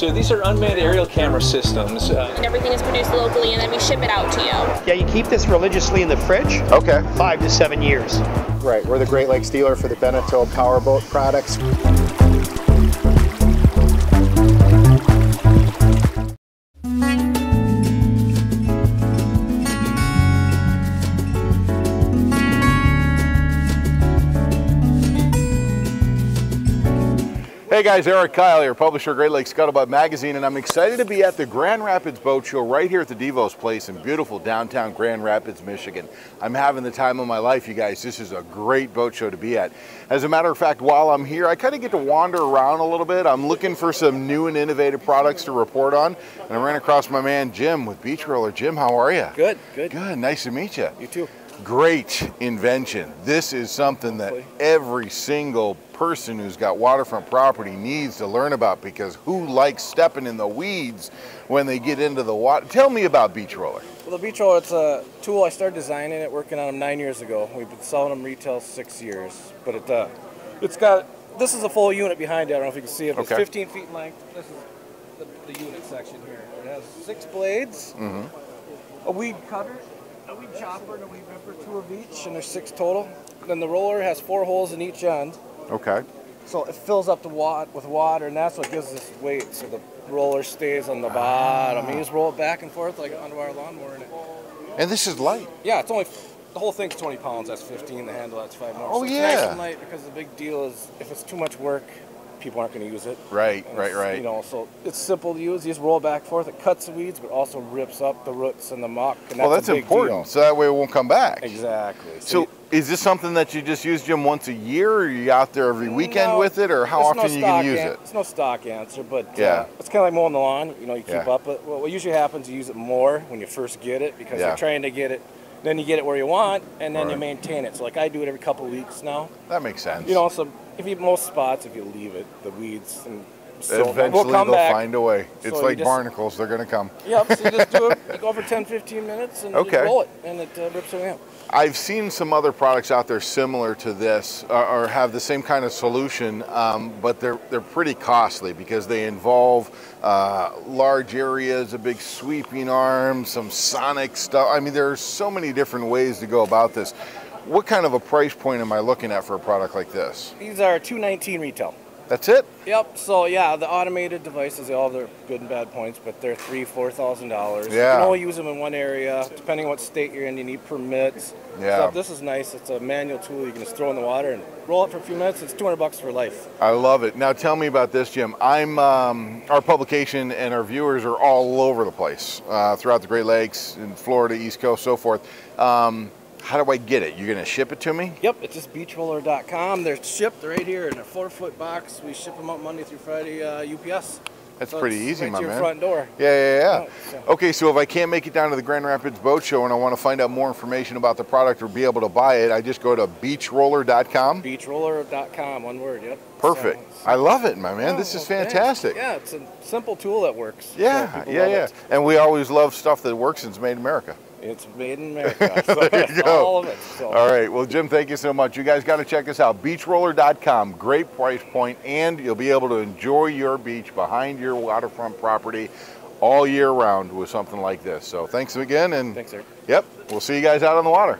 So these are unmanned aerial camera systems. Uh, And everything is produced locally and then we ship it out to you. Yeah, you keep this religiously in the fridge, Okay. five to seven years. Right. We're the Great Lakes dealer for the Beneteau Powerboat products. Hey guys, Erik Kyle here, publisher of Great Lakes Scuttlebutt Magazine, and I'm excited to be at the Grand Rapids Boat Show right here at the Devos Place in beautiful downtown Grand Rapids, Michigan. I'm having the time of my life, you guys. This is a great boat show to be at. As a matter of fact, while I'm here, I kind of get to wander around a little bit. I'm looking for some new and innovative products to report on, and I ran across my man Jim with Beachroller. Jim, how are you? Good, good. Good, nice to meet you. You too. Great invention. This is something that every single person who's got waterfront property needs to learn about because who likes stepping in the weeds when they get into the water? Tell me about Beachroller. Well, the Beachroller, it's a tool. I started designing it, working on them nine years ago. We've been selling them retail six years. But it, uh, it's got, this is a full unit behind it. I don't know if you can see it. but It's Okay. 15 feet in length. This is the, the unit section here. It has six blades, a weed cutter, chopper, and a weed ripper, two of each, and there's six total. Then the roller has four holes in each end. Okay. So it fills up the water with water, and that's what gives this weight. So the roller stays on the bottom. You ah. just roll it back and forth like an underwater lawnmower. And it, And this is light. yeah, it's only the whole thing's 20 pounds. That's 15. The handle that's five more. Oh, so it's yeah. nice and light because the big deal is if it's too much work, people aren't going to use it. Right, And right, right. You know, so it's simple to use. You just roll back and forth. It cuts the weeds, but also rips up the roots and the muck. And well, that's that's a big important. Deal. So that way it won't come back. Exactly. So, you- is this something that you just use, Jim, once a year? Or are you out there every weekend No, with it? Or how often no are you going to use it? It's no stock answer, but Yeah. uh, it's kind of like mowing the lawn. You know, you keep Yeah. up But what usually happens, you use it more when you first get it because Yeah. you're trying to get it. Then you get it where you want, and then you maintain it. So, like I do it every couple of weeks now. That makes sense. You know, so if you most spots, if you leave it, the weeds and so Eventually come they'll back. find a way. It's So like just- barnacles, they're going to come. Yep. So you just do it. You go for 10, 15 minutes and Okay. roll it, and it uh, rips away. I've seen some other products out there similar to this, or, or have the same kind of solution, um, but they're they're pretty costly because they involve uh, large areas, a big sweeping arm, some sonic stuff. I mean, there are so many different ways to go about this. What kind of a price point am I looking at for a product like this? These are 219 retail. That's it. Yep. So yeah, the automated devices, they all have their good and bad points, but they're three, four thousand dollars. You Yeah. can only use them in one area. Depending on what state you're in, you need permits. Yeah. So this is nice. It's a manual tool. You can just throw in the water and roll it for a few minutes. It's 200 bucks for life. I love it. Now tell me about this, Jim. I'm um, our publication and our viewers are all over the place uh, throughout the Great Lakes, in Florida, East Coast, so forth. Um, how do I get it? You're going to ship it to me? Yep. It's just beachroller.com. They're shipped right here in a four-foot box. We ship them out Monday through Friday uh, UPS. That's So pretty easy, right my to your man. front door. Yeah, yeah, yeah. Oh, so- Okay, so if I can't make it down to the Grand Rapids Boat Show and I want to find out more information about the product or be able to buy it, I just go to beachroller.com. Beachroller.com. One word. Yep. Perfect. So- I love it, my man. Oh, this is fantastic. Yeah, it's a simple tool that works. Yeah, yeah, yeah. it. And we always love stuff that works and it's made in America. It's made in America. So There you go. all of it. So. All right. Well, Jim, thank you so much. You guys got to check us out. Beachroller.com. Great price point, and you'll be able to enjoy your beach behind your waterfront property all year round with something like this. So thanks again, and Thanks, sir. yep, we'll see you guys out on the water.